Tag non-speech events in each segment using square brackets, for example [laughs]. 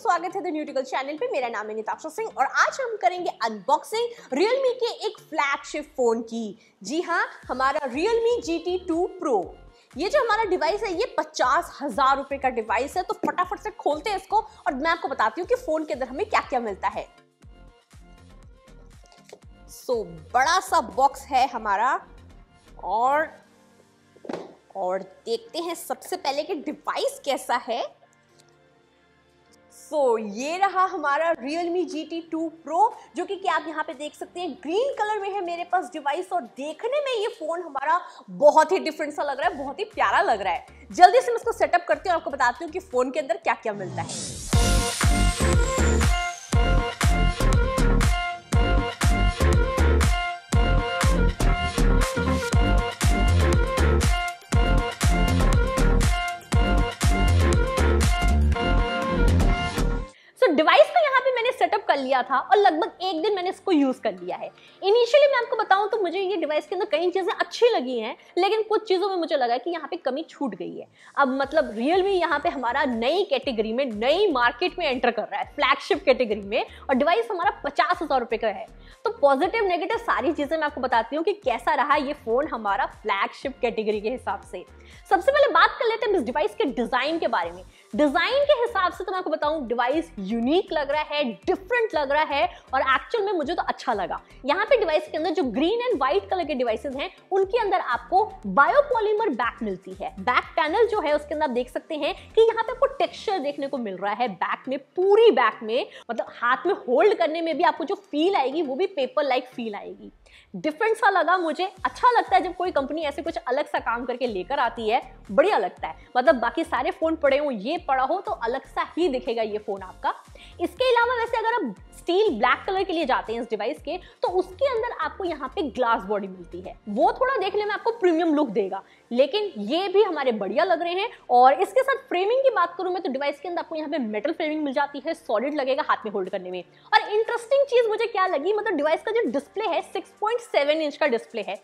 स्वागत है the न्यूटिकल channel पे। मेरा नाम है निताक्षा सिंह और आज हम करेंगे अनबॉक्सिंग Realme के एक फ्लैगशिप फ़ोन की। जी हाँ हमारा Realme GT2 Pro ये जो हमारा डिवाइस है ये पचास हज़ार रुपए का डिवाइस है तो फटाफट से खोलते हैं इसको और मैं आपको बताती हूँ कि फ़ोन के अंदर हमें क्या क्या मिलता है। सो so, बड़ा सा बॉक्स है हमारा और और देखते हैं सबसे पहले कि डिवाइस कैसा है। सो so, ये रहा हमारा Realme GT2 Pro जो कि, आप यहाँ पे देख सकते हैं। ग्रीन कलर में है मेरे पास डिवाइस और देखने में ये फ़ोन हमारा बहुत ही डिफरेंट सा लग रहा है बहुत ही प्यारा लग रहा है। जल्दी से मैं इसको सेटअप करती हूँ आपको बताती हूँ कि फ़ोन के अंदर क्या क्या मिलता है। लिया था और लगभग एक दिन मैंने इसको यूज़ कर लिया है। इनिशियली मैं आपको बताऊँ तो मुझे ये डिवाइस के अंदर कई चीज़ें अच्छी लगी हैं, लेकिन कुछ चीज़ों में मुझे लगा कि यहाँ पे कमी छूट गई है। अब मतलब रियलमी यहाँ पे हमारा नई कैटेगरी में, नई मार्केट में एंटर कर रहा है फ्लैगशिप कैटेगरी में, और डिवाइस हमारा पचास हज़ार रुपए का है। तो पॉजिटिव नेगेटिव सारी चीज़ें मैं आपको बताती हूँ कि कैसा रहा ये फ़ोन हमारा फ्लैगशिप कैटेगरी के हिसाब से। सबसे पहले बात कर लेते हैं इस डिवाइस के डिज़ाइन के बारे में। डिज़ाइन के हिसाब से तो मैं आपको बताऊँ डिवाइस यूनिक लग रहा है डिफरेंट लग रहा है और एक्चुअल में मुझे तो अच्छा लगा। यहाँ पे डिवाइस के अंदर जो ग्रीन एंड व्हाइट कलर के डिवाइसेस हैं, उनके अंदर आपको बायोपॉलीमर बैक मिलती है। बैक पैनल जो है, उसके अंदर आप देख सकते हैं कि यहाँ पे आपको टेक्सचर देखने को मिल रहा है बैक में, पूरी बैक में। मतलब हाथ में होल्ड करने में भी आपको जो फील आएगी, वो भी पेपर लाइक फील आएगी। डिफरेंट सा लगा मुझे। अच्छा लगता है जब कोई कंपनी ऐसे कुछ अलग सा काम करके लेकर आती है। बढ़िया लगता है। मतलब बाकी सारे फ़ोन पड़े हों, ये पड़ा हो तो अलग सा ही दिखेगा ये फ़ोन आपका। इसके अलावा वैसे अगर आप स्टील ब्लैक कलर के लिए जाते हैं इस डिवाइस के तो उसके अंदर आपको यहाँ पे ग्लास बॉडी मिलती है। वो थोड़ा देखने में आपको प्रीमियम लुक देगा। लेकिन ये भी हमारे बढ़िया लग रहे हैं। और इसके साथ फ्रेमिंग की बात करूँ मैं तो डिवाइस के अंदर आपको यहाँ पे मेटल फ्रेमिंग मिल जाती है सॉलिड लगेगा हाथ में होल्ड करने में। और इंटरेस्टिंग चीज़ मुझे क्या लगी मतलब डिवाइस का जो डिस्प्ले है 6.7 इंच का डिस्प्ले है।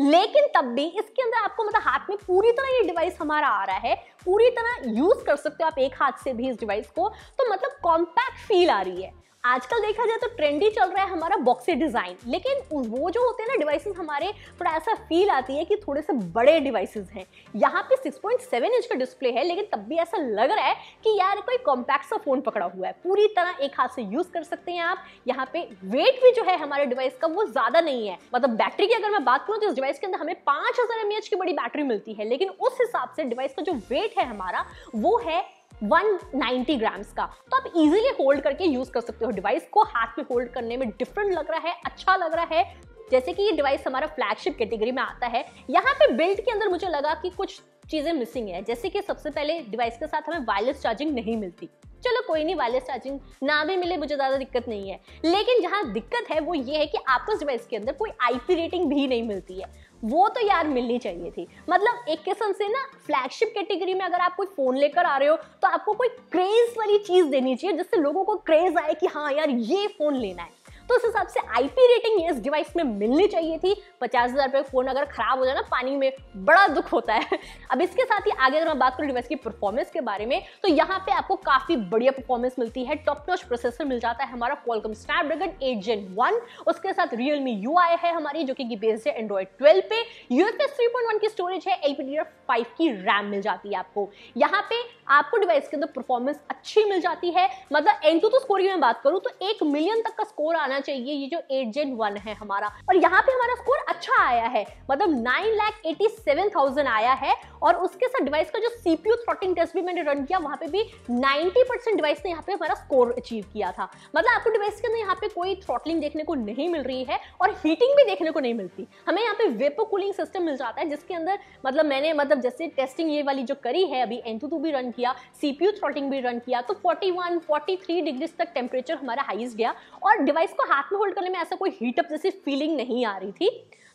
लेकिन तब भी इसके अंदर आपको मतलब हाथ में पूरी तरह ये डिवाइस हमारा आ रहा है, पूरी तरह यूज़ कर सकते हो आप एक हाथ से भी इस डिवाइस को तो मतलब कॉम्पैक्ट फील आ रही है। आजकल देखा जाए तो ट्रेंडी चल रहा है हमारा बॉक्सी डिज़ाइन लेकिन वो जो होते हैं ना डिवाइसेस हमारे थोड़ा ऐसा फील आती है कि थोड़े से बड़े डिवाइसेस हैं। यहाँ पे 6.7 इंच का डिस्प्ले है, लेकिन तब भी ऐसा लग रहा है कि यार कोई कॉम्पैक्ट सा फ़ोन पकड़ा हुआ है। पूरी तरह एक हाथ से यूज़ कर सकते हैं आप। यहाँ पे वेट भी जो है हमारे डिवाइस का, वो ज़्यादा नहीं है। मतलब बैटरी की अगर मैं बात करूँ तो इस डिवाइस के अंदर हमें पाँच हज़ार की बड़ी बैटरी मिलती है। लेकिन उस हिसाब से डिवाइस का जो वेट है हमारा, वो है 190 ग्राम्स का। तो आप इजीली होल्ड करके यूज़ कर सकते हो। डिवाइस को हाथ में होल्ड करने में डिफरेंट लग रहा है अच्छा लग रहा है। जैसे कि ये डिवाइस हमारा फ्लैगशिप कैटेगरी में आता है। यहाँ पे बिल्ड के अंदर मुझे लगा कि कुछ चीज़ें मिसिंग है। जैसे कि सबसे पहले डिवाइस के साथ हमें वायरलेस चार्जिंग नहीं मिलती। चलो कोई नहीं वायरलेस चार्जिंग ना भी मिले, मुझे ज़्यादा दिक्कत नहीं है। लेकिन जहाँ दिक्कत है, वो ये है कि आपको इस डिवाइस के अंदर कोई आईपी रेटिंग भी नहीं मिलती है। वो तो यार मिलनी चाहिए थी। मतलब एक किस्म से ना फ्लैगशिप कैटेगरी में अगर आप कोई फ़ोन लेकर आ रहे हो तो आपको कोई क्रेज वाली चीज़ देनी चाहिए, जिससे लोगों को क्रेज आए कि हाँ यार, ये फ़ोन लेना है। तो उस हिसाब से आईपी रेटिंग इस डिवाइस में मिलनी चाहिए थी। पचास हज़ार रुपये फ़ोन अगर खराब हो जाए ना, पानी में बड़ा दुख होता है। [laughs] अब इसके साथ ही आगे अगर मैं बात करूँ डिवाइस की परफॉर्मेंस के बारे में तो यहाँ पे आपको काफ़ी बढ़िया परफॉर्मेंस मिलती है। टॉप नॉच प्रोसेसर मिल जाता है हमारा Qualcomm Snapdragon eight gen one उसके साथ रियलमी यू है हमारी, जो कि बेस्ड है एंड्रॉइड ट्वेल्व पे। यूएफएस थ्री पॉइंट वन की स्टोरेज है एलपीडीआर फाइव की रैम मिल जाती है आपको। यहाँ पे आपको डिवाइस के अंदर परफॉर्मेंस अच्छी मिल जाती है। मतलब एन टू स्कोर की मैं बात करूँ तो एक मिलियन तक का स्कोर आना चाहिए, ये जो एट जेन वन है हमारा। और यहाँ पे हमारा स्कोर अच्छा आया है। मतलब nine lakh eighty seven thousand आया है। और उसके साथ डिवाइस का जो सीपीयू थ्रॉटिंग टेस्ट भी मैंने रन किया, वहाँ पे भी 90 परसेंट डिवाइस ने यहाँ पे हमारा स्कोर अचीव किया था। मतलब आपको डिवाइस के अंदर यहाँ पे कोई थ्रॉटलिंग देखने को नहीं मिल रही है और हीटिंग भी देखने को नहीं मिलती। हमें यहाँ पे वेपो कूलिंग सिस्टम मिल जाता है, जिसके अंदर मतलब मैंने मतलब जैसे टेस्टिंग ये वाली जो करी है अभी एन भी रन किया सीपीयू थ्रॉटिंग भी रन किया तो 41 43 डिग्रीज तक टेम्परेचर हमारा हाइस गया। और डिवाइस को हाथ में होल्ड करने में ऐसा कोई हीटअप जैसी फीलिंग नहीं आ रही थी।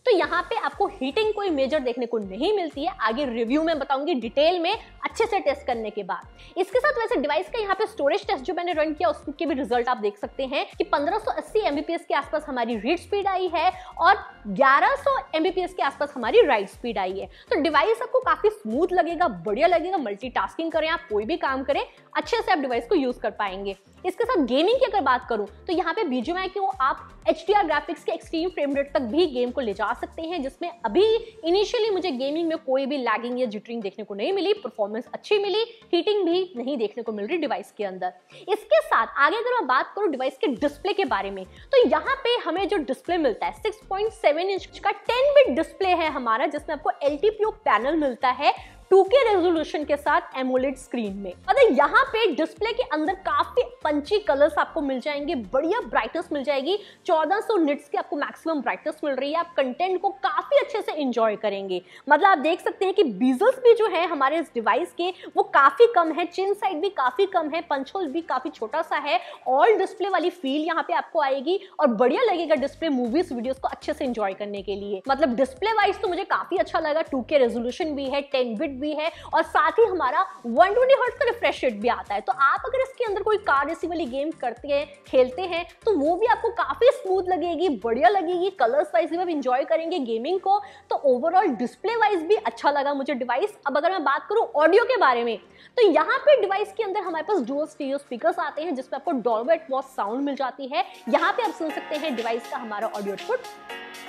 तो यहाँ पे आपको हीटिंग कोई मेजर देखने को नहीं मिलती है। आगे रिव्यू में बताऊँगी डिटेल में अच्छे से टेस्ट करने के बाद। इसके साथ वैसे डिवाइस का यहाँ पे स्टोरेज टेस्ट जो मैंने रन किया, उसके भी रिज़ल्ट आप देख सकते हैं कि 1580 एमबीपीएस के आसपास हमारी रीड स्पीड आई है और 1100 एमबीपीएस के आसपास हमारी राइट स्पीड आई है। तो डिवाइस आपको काफ़ी स्मूथ लगेगा, बढ़िया लगेगा मल्टीटास्किंग करें आप, कोई भी काम करें, अच्छे से आप डिवाइस को यूज़ कर पाएँगे। इसके साथ गेमिंग की अगर बात करूँ तो यहाँ पे बीजीएमआई को आप एचडीआर ग्राफिक्स के एक्सट्रीम फ्रेम रेट तक भी गेम को ले जा सकते हैं, जिसमें अभी इनिशियली मुझे गेमिंग में कोई भी लैगिंग या जिटरिंग देखने को नहीं मिली परफॉर्मेंस अच्छी मिली हीटिंग भी नहीं देखने को मिल रही डिवाइस के अंदर। इसके साथ, आगे अगर मैं बात करूँ डिवाइस के डिस्प्ले के बारे में तो यहाँ पे हमें जो डिस्प्ले मिलता है 6.7 इंच का टेन बिट डिस्प्ले है हमारा, जिसमें आपको एल पैनल मिलता है 2K रेजोल्यूशन के साथ एमोलेड स्क्रीन में। अगर यहाँ पे डिस्प्ले के अंदर काफ़ी पंची कलर्स आपको मिल जाएँगे, बढ़िया ब्राइटनेस मिल जाएगी। 1400 निट्स की आपको मैक्सिमम ब्राइटनेस मिल रही है। आप कंटेंट को काफ़ी अच्छे से एंजॉय करेंगे। मतलब आप देख सकते हैं कि बीजल्स भी जो है हमारे इस डिवाइस के, वो काफ़ी कम है चिन साइड भी काफ़ी कम है पंच होल भी काफ़ी छोटा सा है। ऑल डिस्प्ले वाली फील यहाँ पे आपको आएगी और बढ़िया लगेगा डिस्प्ले मूवीज़ वीडियोस को अच्छे से इंजॉय करने के लिए। मतलब डिस्प्ले वाइज तो मुझे काफ़ी अच्छा लगा। टू रेजोल्यूशन भी है, टेन बिट भी है और साथ ही हमारा 120 ट्वेंटी का रिफ्रेश रेट भी आता है। तो आप अगर इसके अंदर कोई कार रेसी वाली गेम करते हैं, खेलते हैं तो वो भी आपको काफ़ी स्मूथ लगेगी, बढ़िया लगेगी कलर्स वाइज भी आप इंजॉय करेंगे गेमिंग को। तो ओवरऑल डिस्प्ले वाइज भी अच्छा लगा मुझे डिवाइस अब अगर मैं बात करूँ ऑडियो के बारे में तो यहाँ पे डिवाइस के अंदर हमारे पास डुअल स्टीरियो स्पीकर्स आते हैं जिसपे आपको डॉल्बेट वॉस साउंड मिल जाती है। यहाँ पे आप सुन सकते हैं डिवाइस का हमारा ऑडियो आउटपुट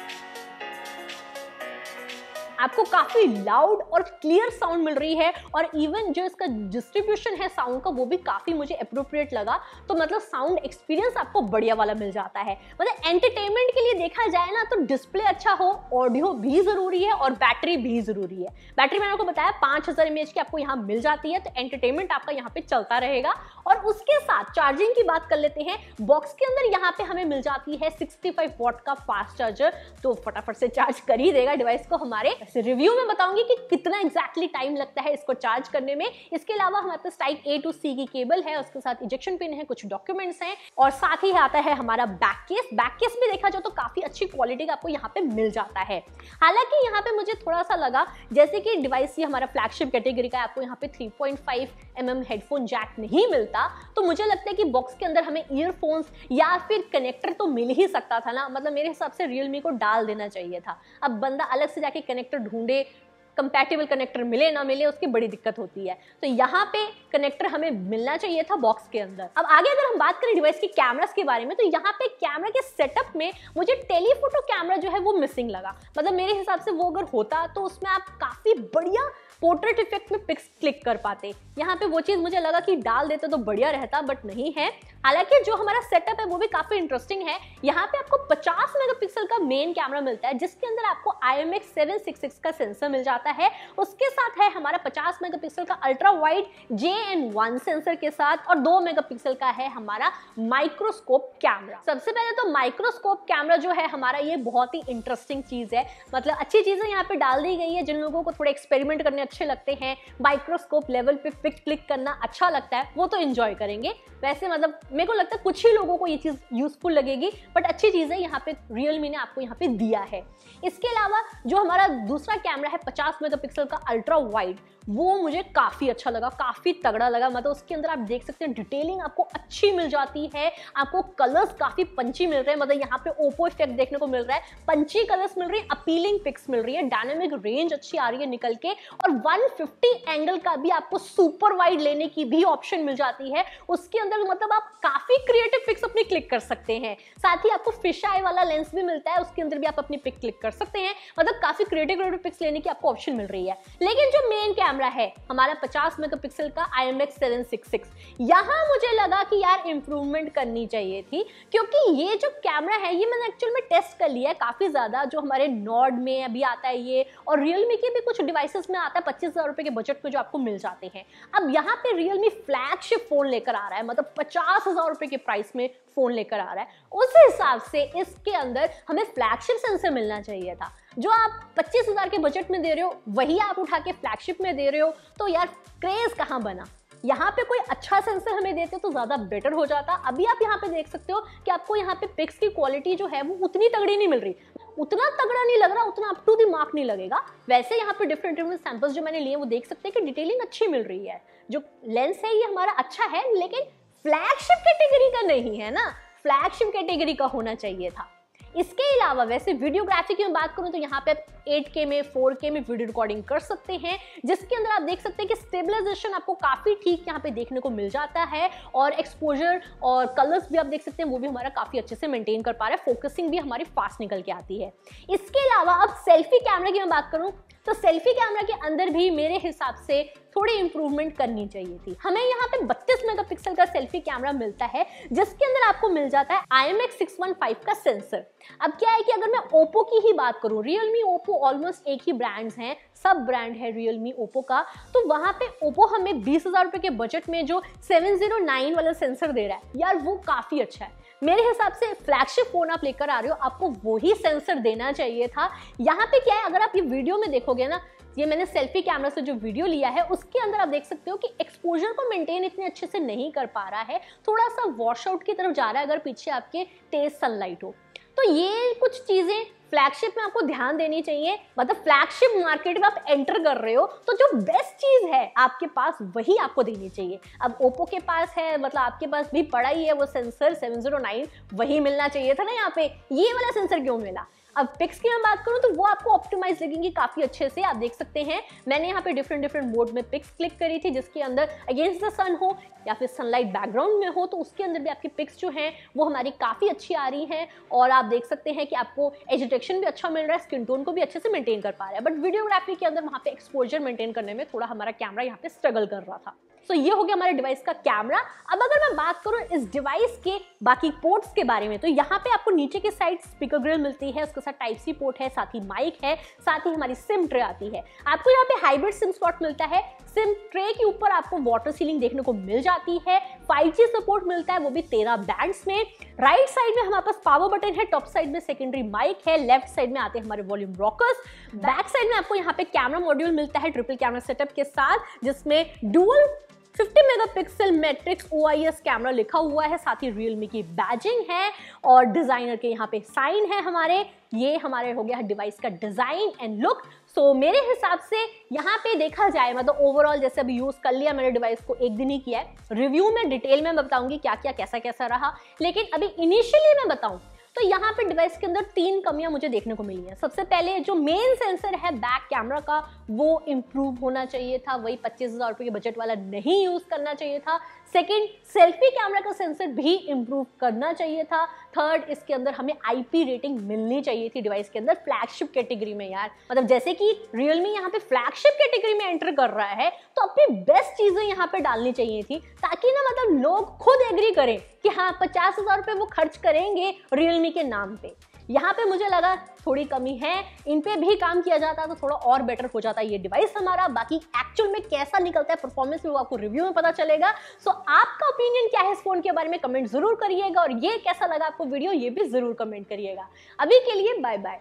आपको काफ़ी लाउड और क्लियर साउंड मिल रही है और इवन जो इसका डिस्ट्रीब्यूशन है साउंड का, वो भी काफ़ी मुझे अप्रोप्रिएट लगा। तो मतलब साउंड एक्सपीरियंस आपको बढ़िया वाला मिल जाता है। मतलब एंटरटेनमेंट के लिए देखा जाए ना तो डिस्प्ले अच्छा हो ऑडियो भी ज़रूरी है और बैटरी भी ज़रूरी है। बैटरी मैंने आपको बताया, पाँच हज़ार की आपको यहाँ मिल जाती है तो एंटरटेनमेंट आपका यहाँ पे चलता रहेगा। और उसके साथ चार्जिंग की बात कर लेते हैं बॉक्स के अंदर यहाँ पे हमें मिल जाती है 65 वॉट का फास्ट चार्जर तो फटाफट से चार्ज कर ही देगा डिवाइस को हमारे। रिव्यू में बताऊँगी कि कितना एग्जैक्टली टाइम लगता है इसको चार्ज करने में। इसके अलावा हमारे पास टाइप ए टू सी की केबल है, उसके साथ इजेक्शन पिन है, कुछ डॉक्यूमेंट्स हैं, और साथ ही आता है हमारा बैक केस बैक केस में देखा जाए तो काफ़ी अच्छी क्वालिटी का आपको यहाँ पे मिल जाता है। हालाँकि यहाँ पे मुझे थोड़ा सा लगा, जैसे कि डिवाइस ये हमारा फ्लैगशिप कैटेगरी का आपको यहाँ पे 3.5 पॉइंट हेडफोन जैक नहीं मिलता तो मुझे लगता है कि बॉक्स के अंदर हमें ईयरफोन्स या फिर कनेक्टर तो मिल ही सकता था ना। मतलब मेरे हिसाब से रियलमी को डाल देना चाहिए था। अब बंदा अलग से जाके कनेक्टर ढूंढे कंपैटिबल कनेक्टर मिले, ना मिले, उसकी बड़ी दिक्कत होती है। तो यहाँ पे कनेक्टर हमें मिलना चाहिए था बॉक्स के अंदर। अब आगे अगर हम बात करें डिवाइस के कैमरास के बारे में तो यहाँ पे कैमरा के सेटअप में मुझे टेलीफोटो कैमरा जो है वो मिसिंग लगा। मतलब मेरे हिसाब से वो अगर होता तो उसमें आप काफ़ी बढ़िया पोर्ट्रेट इफ़ेक्ट में पिक्स क्लिक कर पाते। यहाँ पे वो चीज़ मुझे लगा कि डाल देते तो बढ़िया रहता बट नहीं है। हालाँकि जो हमारा सेटअप है, वो भी काफ़ी इंटरेस्टिंग है। यहाँ पे आपको 50 मेगापिक्सल का मेन कैमरा मिलता है, जिसके अंदर आपको IMX 766 का सेंसर मिल जाता है। उसके साथ है हमारा 50 मेगापिक्सल का ultra wide J N one sensor के साथ और दो मेगापिक्सल का है हमारा माइक्रोस्कोप कैमरा सबसे पहले तो माइक्रोस्कोप कैमरा जो है हमारा ये बहुत ही इंटरेस्टिंग चीज़ है। मतलब अच्छी चीज़ें यहाँ पे डाल दी गई है जिन लोगों को थोड़े एक्सपेरिमेंट करने अच्छे लगते हैं। माइक्रोस्कोप लेवल पे पिक क्लिक करना अच्छा लगता है, वो तो इंजॉय करेंगे। वैसे मतलब मेरे को लगता है कुछ ही लोगों को ये चीज़ यूजफुल लगेगी बट अच्छी चीज़ है यहाँ पे रियलमी ने आपको यहाँ पे दिया है। इसके अलावा जो हमारा दूसरा कैमरा है 50 मेगापिक्सल का अल्ट्रा वाइड वो मुझे काफ़ी अच्छा लगा, काफ़ी तगड़ा लगा। मतलब उसके अंदर आप देख सकते हैं डिटेलिंग आपको अच्छी मिल जाती है, आपको कलर्स काफ़ी पंची मिल रहे हैं। मतलब यहाँ पे ओपो इफ़ेक्ट देखने को मिल रहा है पंची कलर्स मिल रही है अपीलिंग पिक्स मिल रही है डायनेमिक रेंज अच्छी आ रही है निकल के। और 150 एंगल का भी आपको सुपर वाइड लेने की भी ऑप्शन मिल जाती है। उसके अंदर मतलब आप काफ़ी क्रिएटिव पिक्स अपनी क्लिक कर सकते हैं। साथ ही आपको फ़िश आई वाला लेंस भी मिलता है, उसके अंदर भी आप अपनी पिक क्लिक कर सकते हैं। मतलब काफ़ी क्रिएटिव क्रिएटिव पिक्स लेने की आपको ऑप्शन मिल रही है। लेकिन जो मेन कैमरा है, हमारा 50 मेगापिक्सल का I M X seven six six यहाँ मुझे लगा कि यार इंप्रूवमेंट करनी चाहिए थी, क्योंकि ये जो कैमरा है, ये मैंने एक्चुअल में टेस्ट कर लिया है काफ़ी ज़्यादा, जो हमारे नॉड में अभी आता है ये, और रियलमी के भी कुछ डिवाइसेस में आता है पच्चीस हज़ार रुपए के बजट में जो आपको मिल जाते हैं। अब यहाँ पे रियलमी फ्लैगशिप फ़ोन लेकर आ रहा है मतलब पचास हज़ार रुपए के प्राइस में फ़ोन लेकर आ रहा है। उस हिसाब से इसके अंदर हमें फ्लैगशिप सेंसर मिलना चाहिए था। जो आप पच्चीस हज़ार के बजट में दे रहे हो, वही आप उठा के फ्लैगशिप में दे रहे हो। तो यार क्रेज कहाँ बना? यहाँ पे कोई अच्छा सेंसर हमें देते तो ज़्यादा बेटर हो जाता। अभी आप यहाँ पे देख सकते हो कि आपको यहाँ पे पिक्स की क्वालिटी जो है, वो उतनी तगड़ी नहीं मिल रही। उतना तगड़ा नहीं लग रहा, उतना अप टू दी मार्क नहीं लगेगा। वैसे यहाँ पे डिफरेंट डिफरेंट सैंपल्स जो मैंने लिए, वो देख सकते हैं कि डिटेलिंग अच्छी मिल रही है। जो लेंस है, ये हमारा अच्छा है, लेकिन फ्लैगशिप कैटेगरी का नहीं है ना? फ्लैगशिप कैटेगरी का होना चाहिए था। इसके अलावा वैसे वीडियोग्राफी की मैं बात करूँ तो यहाँ पे आप 8K में 4K में वीडियो रिकॉर्डिंग कर सकते हैं, जिसके अंदर आप देख सकते हैं कि स्टेबलाइजेशन आपको काफ़ी ठीक यहाँ पे देखने को मिल जाता है और एक्सपोजर और कलर्स भी आप देख सकते हैं, वो भी हमारा काफ़ी अच्छे से मेंटेन कर पा रहा है फोकसिंग भी हमारी फास्ट निकल के आती है। इसके अलावा अब सेल्फी कैमरा की मैं बात करूँ तो सेल्फी कैमरा के अंदर भी मेरे हिसाब से थोड़ी इंप्रूवमेंट करनी चाहिए थी। हमें यहाँ पे 32 मेगापिक्सल का सेल्फी कैमरा मिलता है, जिसके अंदर आपको मिल जाता है आई एम एक्स का सेंसर अब क्या है कि अगर मैं ओप्पो की ही बात करूँ रियलमी ओप्पो ऑलमोस्ट एक ही ब्रांड्स हैं सब ब्रांड है रियलमी ओप्पो का तो वहाँ पे ओप्पो हमें बीस हज़ार रुपए के बजट में जो 709 वाला सेंसर दे रहा है, यार वो काफ़ी अच्छा है। मेरे हिसाब से फ्लैगशिप फ़ोन आप लेकर आ रहे हो, आपको वही सेंसर देना चाहिए था। यहाँ पे क्या है, अगर आप ये वीडियो में देखोगे ना, ये मैंने सेल्फी कैमरा से जो वीडियो लिया है, उसके अंदर आप देख सकते हो कि एक्सपोजर को मेंटेन इतने अच्छे से नहीं कर पा रहा है। थोड़ा सा वॉश आउट की तरफ़ जा रहा है, अगर पीछे आपके तेज सनलाइट हो। तो ये कुछ चीज़ें फ्लैगशिप में आपको ध्यान देनी चाहिए मतलब फ्लैगशिप मार्केट में आप एंटर कर रहे हो तो जो बेस्ट चीज़ है आपके पास, वही आपको देनी चाहिए। अब ओप्पो के पास है मतलब आपके पास भी पड़ा ही है वो सेंसर 709 वही मिलना चाहिए था ना यहाँ पे। ये वाला सेंसर क्यों मिला? अब पिक्स की मैं बात करूँ तो वो आपको ऑप्टिमाइज लगेंगी काफ़ी अच्छे से, आप देख सकते हैं। मैंने यहाँ पे डिफरेंट डिफरेंट मोड में पिक्स क्लिक करी थी, जिसके अंदर अगेंस्ट द सन हो या फिर सनलाइट बैकग्राउंड में हो तो उसके अंदर भी आपकी पिक्स जो हैं, वो हमारी काफ़ी अच्छी आ रही हैं। और आप देख सकते हैं कि आपको एज डिटेक्शन भी अच्छा मिल रहा है स्किन टोन को भी अच्छे से मेंटेन कर पा रहा है। बट वीडियोग्राफी के अंदर वहाँ पे एक्सपोजर मेंटेन करने में थोड़ा हमारा कैमरा यहाँ पे स्ट्रगल कर रहा था। तो ये हो गया हमारे डिवाइस का कैमरा अब अगर मैं बात करूँ इस डिवाइस के बाकी पोर्ट्स के बारे में तो यहाँ पे आपको नीचे के साइड स्पीकर ग्रिल मिलती है, उसके साथ टाइप सी पोर्ट है, साथ ही माइक है, साथ ही हमारी सिम ट्रे आती है। आपको यहाँ पे हाइब्रिड सिम स्लॉट मिलता है। सिम ट्रे के ऊपर आपको वाटर सीलिंग देखने को मिल जाती है। 5G सपोर्ट मिलता है, वो भी तेरह बैंड्स में। राइट साइड में हमारे पास पावर बटन है टॉप साइड में सेकेंडरी माइक है लेफ़्ट साइड में आते हैं हमारे वॉल्यूम रॉकर्स बैक साइड में आपको यहाँ पे कैमरा मॉड्यूल मिलता है ट्रिपल कैमरा सेटअप के साथ, जिसमें dual 50 megapixel matrix OIS camera लिखा हुआ है, साथ ही Realme की बैजिंग है और डिज़ाइनर के यहाँ पे साइन है हमारे। ये हमारे हो गया डिवाइस का डिज़ाइन एंड लुक सो मेरे हिसाब से यहाँ पे देखा जाए मतलब ओवरऑल जैसे अभी यूज़ कर लिया मैंने डिवाइस को, एक दिन ही किया है। रिव्यू में डिटेल में बताऊँगी क्या क्या कैसा कैसा रहा। लेकिन अभी इनिशियली मैं बताऊँ तो यहाँ पे डिवाइस के अंदर तीन कमियाँ मुझे देखने को मिली हैं। सबसे पहले जो मेन सेंसर है बैक कैमरा का, वो इम्प्रूव होना चाहिए था। वही पच्चीस हज़ार रुपये के बजट वाला नहीं यूज़ करना चाहिए था। सेकेंड सेल्फी कैमरा का सेंसर भी इम्प्रूव करना चाहिए था। थर्ड इसके अंदर हमें आईपी रेटिंग मिलनी चाहिए थी डिवाइस के अंदर फ्लैगशिप कैटेगरी में यार। मतलब जैसे कि रियलमी यहाँ पे फ्लैगशिप कैटेगरी में एंटर कर रहा है तो अपनी बेस्ट चीज़ें यहाँ पे डालनी चाहिए थी। ताकि ना मतलब लोग खुद एग्री करें कि हाँ पचास हज़ार रुपये वो खर्च करेंगे रियलमी के नाम पे। यहाँ पे मुझे लगा थोड़ी कमी है, इन पे भी काम किया जाता तो थोड़ा और बेटर हो जाता ये डिवाइस हमारा। बाकी एक्चुअल में कैसा निकलता है परफॉर्मेंस में वो आपको रिव्यू में पता चलेगा। सो आपका ओपिनियन क्या है इस फ़ोन के बारे में कमेंट ज़रूर करिएगा और ये कैसा लगा आपको वीडियो ये भी ज़रूर कमेंट करिएगा। अभी के लिए बाय बाय